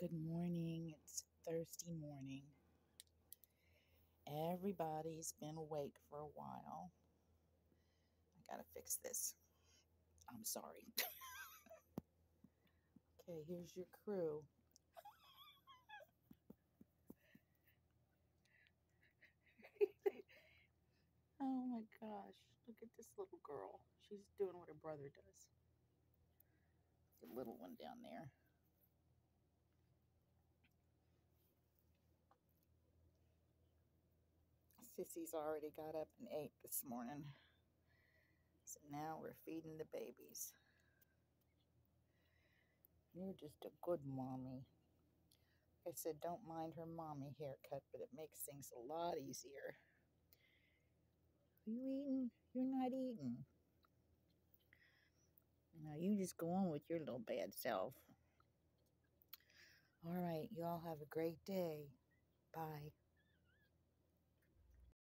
Good morning. It's Thursday morning. Everybody's been awake for a while. I gotta fix this. I'm sorry. okay, here's your crew. oh my gosh, look at this little girl. She's doing what her brother does. The little one down there. Sissy's already got up and ate this morning. So now we're feeding the babies. You're just a good mommy. I said don't mind her mommy haircut, but it makes things a lot easier. Are you eating? You're not eating. Now you just go on with your little bad self. All right, you all have a great day. Bye.